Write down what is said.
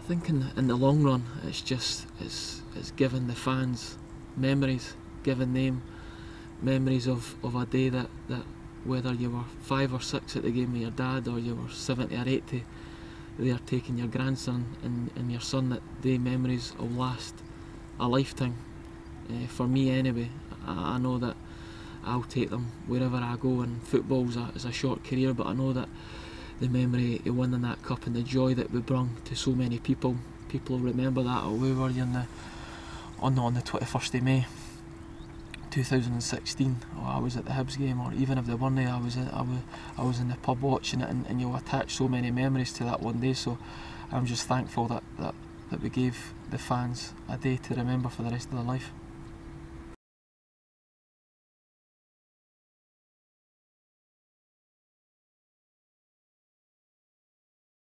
I think in the, in the long run, it's just it's it's giving the fans memories, giving them memories of, of a day that, that whether you were five or six at the game with your dad or you were 70 or 80, they are taking your grandson and, and your son that they memories will last a lifetime. Uh, for me anyway, I, I, know that I'll take them wherever I go and football's a, is a short career but I know that the memory of winning that cup and the joy that we brought to so many people, people remember that or we were in the, on, the, on the 21st of May 2016 oh, I was at the Hibs game or even if they weren't I was, I was, I was in the pub watching it and, and you attach so many memories to that one day. So I'm just thankful that, that, that we gave the fans a day to remember for the rest of their life.